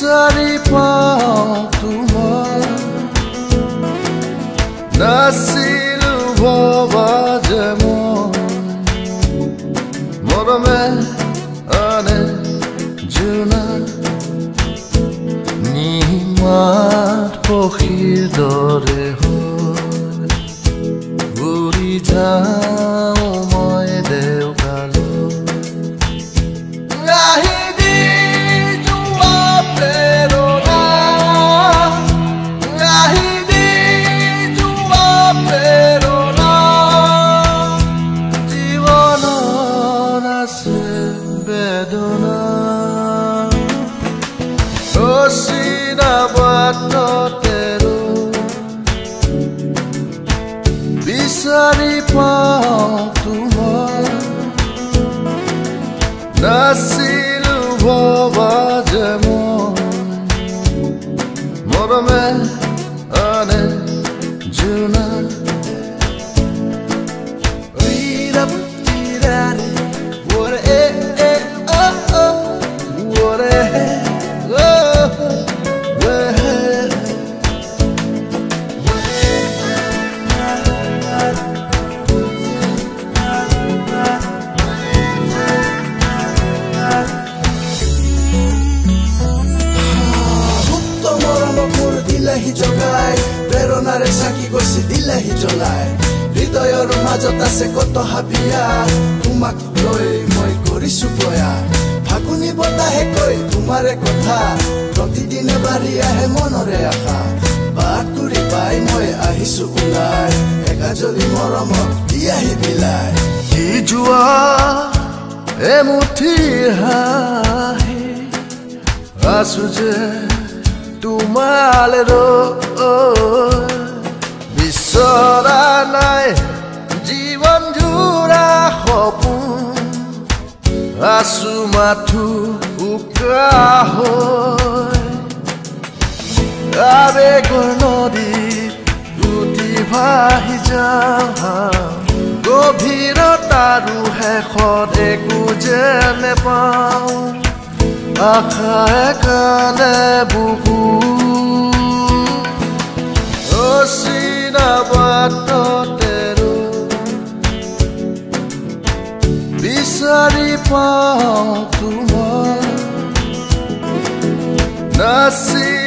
বিচাৰি পাওঁ তোমাক নাছিলো ভবা যে মৰমে আনে জোনা নিমাত পক্ষীৰ দৰে হয় বাটতেৰো বিচাৰি পাওঁ তোমাৰ নাছিলো ভবা দিলেহি জ্বলাই হৃদয়ৰ মাজত আছে কত হাবিয়া তোমাক লৈ মই কৰিছো প্ৰয়াস ফাগুনী বতাহে কৈ তোমাৰে কথা প্ৰতিদিনে বাঢ়ি আহে মনৰে আশা বাট কৰি পাই মই আহিছো ওলাই একাজলি মৰমক দি আহি বিলাই দি যোৱা এমুঠি হাঁহি আছো যে তোমালে ৰৈ মাথো উকা হৈ আবেগৰ নদী উটি ভাহি যাওঁ গভীৰতাৰো শেষত একো যে নেপাওঁ আশাৰে কালে বুকু বিচাৰি পাওঁ তোমাৰ নাছিলো